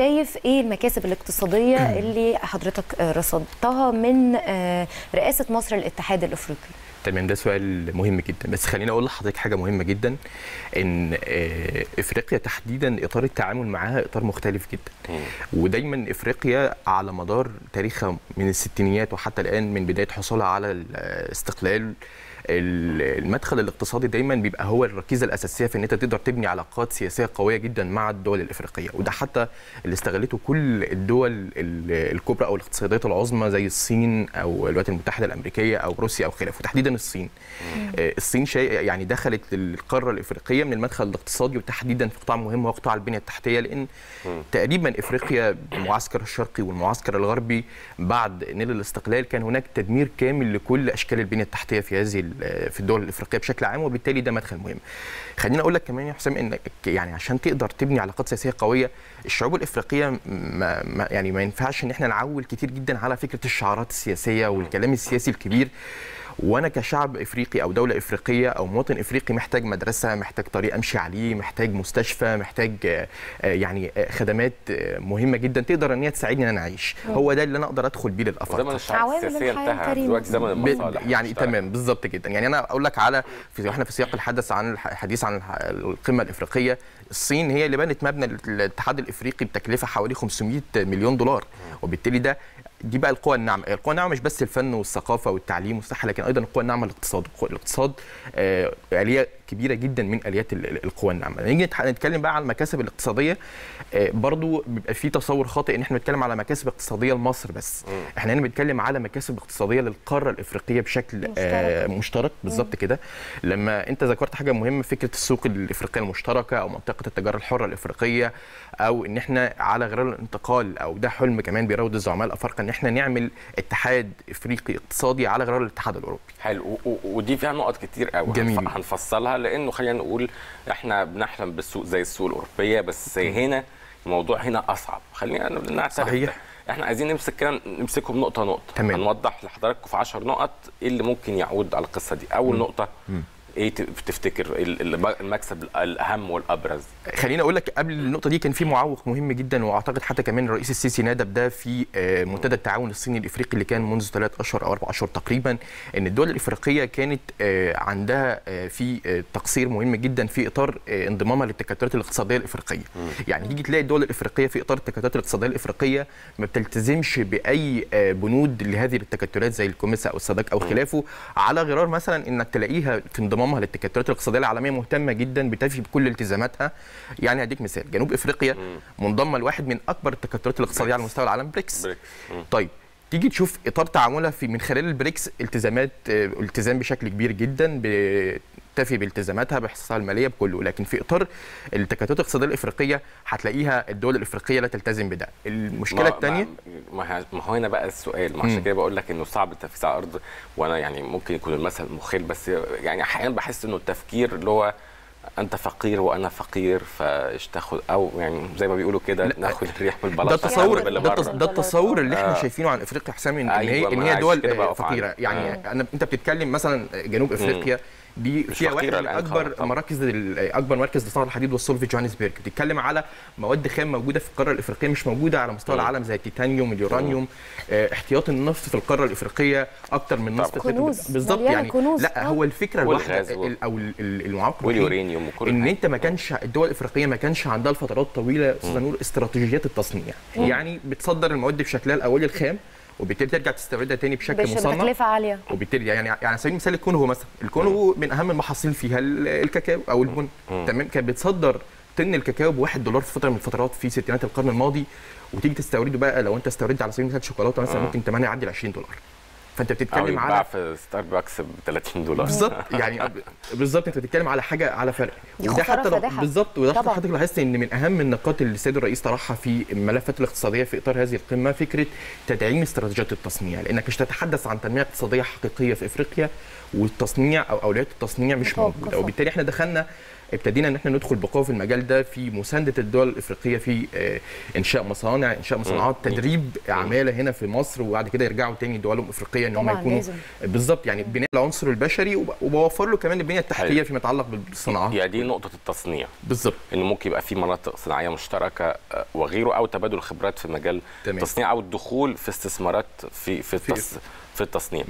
شايف إيه المكاسب الاقتصادية اللي حضرتك رصدتها من آه، رئاسة مصر للاتحاد الأفريقي؟ تمام ده سؤال مهم جدا. بس خليني أقول لحضرتك حاجة مهمة جدا إن آه، إفريقيا تحديدا إطار التعامل معاها إطار مختلف جدا. ودايما إفريقيا على مدار تاريخها من الستينيات وحتى الآن من بداية حصولها على الاستقلال ال- المدخل الاقتصادي دايما بيبقى هو الركيزة الأساسية في إن أنت تقدر تبني علاقات سياسية قوية جدا مع الدول الإفريقية. وده حتى اللي استغلته كل الدول ال- الكبرى أو الاقتصاديات العظمى زي الصين أو الولايات المتحدة الأمريكية أو روسيا أو خلافه. وتحديدا الصين. آه، الصين شيء يعني دخلت للقارة الإفريقية من المدخل الاقتصادي وتحديدا في قطاع مهم هو قطاع البنية التحتية لأن تقريبا إفريقيا المعسكر الشرقي والمعسكر الغربي بعد نيل الاستقلال كان هناك تدمير كامل لكل أشكال البنية التحتية في هذه في الدول الإفريقية بشكل عام وبالتالي ده مدخل مهم. خليني أقول لك كمان يا حسام إنك يعني عشان تقدر تبني علاقات سياسية قوية الشعوب الإفريقية ما ما يعني ما ينفعش إن إحنا نعول كتير جدا على فكرة الشعارات السياسية والكلام السياسي الكبير وأنا كشعب إفريقي أو دولة إفريقية أو مواطن إفريقي محتاج مدرسة محتاج طريق أمشي عليه محتاج مستشفى محتاج آه، آه، يعني آه، خدمات مهمة جدا تقدر إن هي تساعدني إن أنا أعيش. هو ده اللي أنا أقدر أدخل بيه للأفاق. زمن عوامل السياسية انتهى. دلوقتي زمن المصالح يعني. تمام بالظبط جدا يعني أنا أقول لك على في وإحنا في سياق الحدث عن الح- الحديث عن القمة الإفريقية الصين هي اللي بنت مبنى الاتحاد الإفريقي بتكلفة حوالي 500 مليون دولار. وبالتالي ده دي بقى القوى الناعمة، القوى الناعمة مش بس الفن والثقافة والتعليم والصحة لكن أيضا القوى الناعمة الاقتصاد، الاقتصاد آه، اليه كبيرة جدا من آليات ال- ال- القوى الناعمة. نيجي نتكلم بقى على المكاسب الاقتصادية آه، برضو بيبقى في تصور خاطئ إن إحنا بنتكلم على مكاسب اقتصادية لمصر بس. إحنا هنا بنتكلم على مكاسب اقتصادية للقارة الإفريقية بشكل آه، مشترك بالظبط كده. لما أنت ذكرت حاجة مهمة فكرة السوق الإفريقية المشتركة أو منطقة التجارة الحرة الإفريقية أو إن إحنا على غرار الانتقال أو ده حلم كمان بيراود الزعماء الأفارقة إن إحنا نعمل اتحاد إفريقي اقتصادي على غرار الاتحاد الأوروبي. حلو ودي فيها نقط كتير قوي جميل. هنف- هنفصلها لأنه خلينا نقول إحنا بنحلم بالسوق زي السوق الاوروبيه بس هنا الموضوع هنا اصعب. خلينا نعترف صحيح. إحنا عايزين نمسك كده نمسكهم نقطه نقطه. تمام. هنوضح لحضراتكم في 10 نقط إيه اللي ممكن يعود على القصة دي. أول نقطة إيه ت- تفتكر ال- ال- المكسب الأهم والأبرز؟ خليني أقول لك قبل النقطة دي كان في معوق مهم جدا وأعتقد حتى كمان الرئيس السيسي ندب ده في آه، منتدى التعاون الصيني الإفريقي اللي كان منذ ثلاث أشهر أو أربع أشهر تقريبا إن الدول الإفريقية كانت آه، عندها آه، في تقصير مهم جدا في إطار انضمامها للتكتلات الاقتصادية الإفريقية. يعني تيجي تلاقي الدول الإفريقية في إطار التكتلات الاقتصادية الإفريقية ما بتلتزمش بأي بنود لهذه التكتلات زي الكوميسا أو السادك أو خلافه على غرار مثلا إنك تلاقيها في انضمامها للتكتلات الاقتصادية العالمية مهتمة جدا بتفي بكل التزاماتها. يعني هديك مثال جنوب إفريقيا منضمه لواحد من أكبر التكتلات الاقتصادية على مستوى العالم بريكس. بريكس. طيب تيجي تشوف إطار تعاملها في من خلال البريكس التزامات آه، التزام بشكل كبير جدا بتفي بالتزاماتها بحصصها المالية بكله لكن في إطار التكتلات الاقتصادية الإفريقية هتلاقيها الدول الإفريقية لا تلتزم بده المشكلة الثانية ما, ما, هو هنا بقى السؤال ما عشان. كده بقول لك إنه صعب التنفيذ على الأرض وأنا يعني ممكن يكون المثل مخل بس يعني أحيانا بحس إنه التفكير اللي هو أنت فقير وأنا فقير فايش تاخد أو يعني زي ما بيقولوا كده ناخد الريح من ده البلاط التصور ده, بره. التص- ده التصور اللي إحنا آه. شايفينه عن إفريقيا حسام إن إن أيوة، هي إن هي دول آه، فقيرة. يعني أنا أنت بتتكلم مثلا جنوب إفريقيا دي فيها واحد من أكبر طبعاً. مراكز ال- أكبر مركز لصناعه الحديد والصلب في جوهانسبرج بتتكلم على مواد خام موجودة في القارة الإفريقية مش موجودة على مستوى مم. العالم زي التيتانيوم اليورانيوم آه، احتياط النفط في القارة الإفريقية أكتر من نصف بالظبط يعني كنوز. لا آه. هو الفكرة الواحدة وال- أو ال- ال- المعوق الوحيد واليورانيوم وكل إن. أنت ما كانش الدول الإفريقية ما كانش عندها لفترات طويلة نور استراتيجيات التصنيع يعني بتصدر المواد بشكلها الاولي الخام وبالتالي ترجع تستوردها تاني بشكل بش- مصنع. بتكلفة عالية. وبالتالي يعني يعني على سبيل المثال الكونغو مثلا الكونغو من أهم المحاصيل فيها ال- الكاكاو أو البن. تمام؟ كانت بتصدر طن الكاكاو بواحد دولار في فترة من الفترات في ستينات القرن الماضي وتيجي تستورده بقى لو أنت استوردت على سبيل المثال شوكولاتة مثلا ممكن ثمنها يعدي ال 20 دولار. فأنت بتتكلم على في ستاربكس ب 30 دولار بالظبط يعني بالظبط أنت بتتكلم على حاجة على فرق وده حتى لو-. بالظبط وده طبعاً. حضرتك لاحظت إن من أهم النقاط اللي السيد الرئيس طرحها في الملفات الاقتصادية في إطار هذه القمة فكرة تدعيم استراتيجيات التصنيع لأنك مش تتحدث عن تنمية اقتصادية حقيقية في إفريقيا والتصنيع أو أولويات التصنيع مش. موجودة وبالتالي إحنا دخلنا ابتدينا ان إحنا ندخل بقوه في المجال ده في مساندة الدول الإفريقية في آه، إنشاء مصانع إنشاء مصنعات تدريب عمالة هنا في مصر وبعد كده يرجعوا تاني دولهم إفريقية إن هم يكونوا. بالظبط يعني بناء العنصر البشري وب- وبوفر له كمان البنية التحتية. فيما يتعلق بالصناعات يعني دي نقطة التصنيع بالظبط إن ممكن يبقى في مناطق صناعية مشتركة آه، وغيره أو تبادل خبرات في مجال تمام. التصنيع أو الدخول في استثمارات في في. في التصنيع